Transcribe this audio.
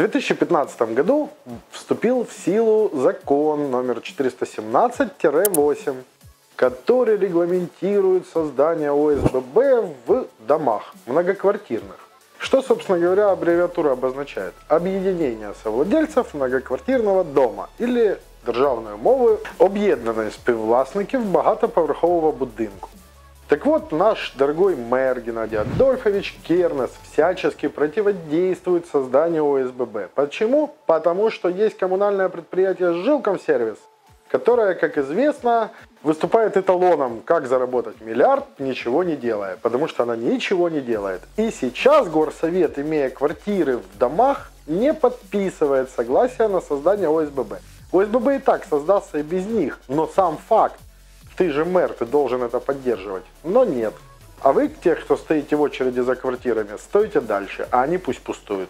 2015 году вступил в силу закон номер 417-8, который регламентирует создание ОСББ в домах многоквартирных. Что, собственно говоря, аббревиатура обозначает? Объединение совладельців многоквартирного дома или державною мовою об'єднаної співвласників багатоповерхового будинку. Так вот, наш дорогой мэр Геннадий Адольфович Кернес всячески противодействует созданию ОСББ. Почему? Потому что есть коммунальное предприятие «Жилкомсервис», которое, как известно, выступает эталоном, как заработать миллиард, ничего не делая, потому что она ничего не делает. И сейчас Горсовет, имея квартиры в домах, не подписывает согласие на создание ОСББ. ОСББ и так создастся и без них, но сам факт, ты же мэр, ты должен это поддерживать. Но нет. А вы, те, кто стоите в очереди за квартирами, стойте дальше, а они пусть пустуют.